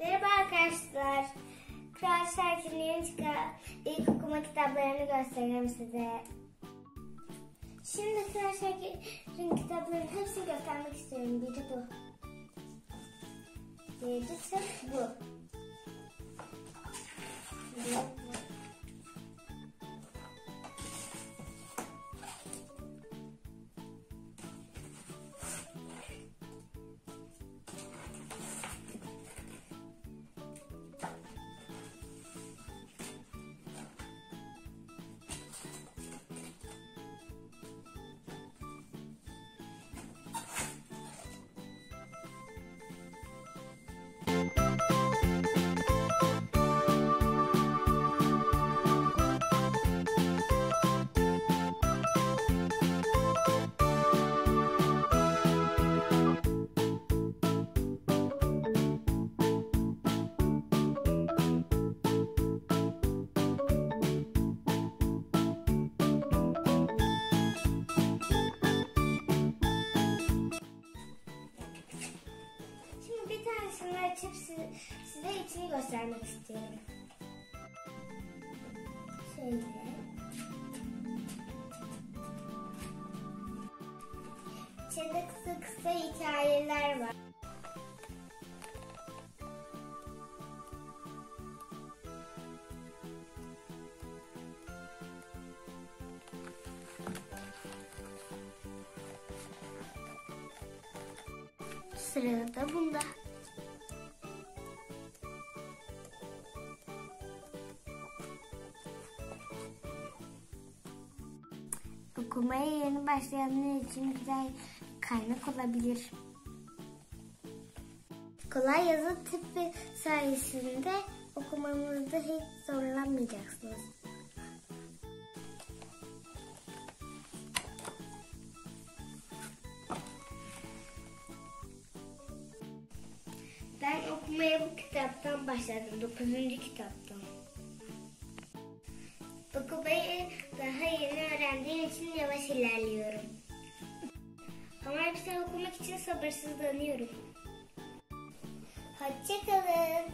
Merhaba arkadaşlar. Kral yeni çıkan ilk okuma kitaplarını göstereceğim size. Şimdi Kral Şarkı'nın kitaplarının hepsini göstermek istiyorum. Biri bu. Birincisi bu. Biri bu. Tanesini açıp size içini göstermek istiyorum. Şöyle. İçinde kısa kısa hikayeler var. Sırada bunda. Okumaya yeni başlayanlar için güzel kaynak olabilir. Kolay yazı tipi sayesinde okumanızda hiç zorlanmayacaksınız. Ben okumaya bu kitaptan başladım. Dokuzuncu kitaptan. Okumayı daha yeni öğrendiğim için yavaş ilerliyorum. Ama bir okumak için sabırsızlanıyorum. Hoşçakalın.